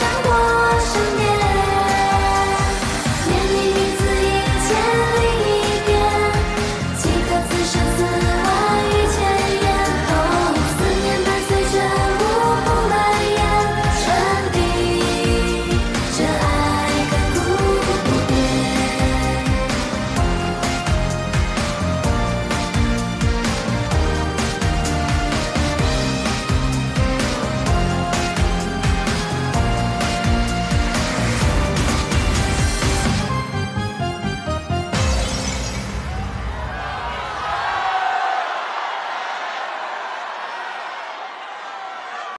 想过。